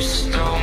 Stone.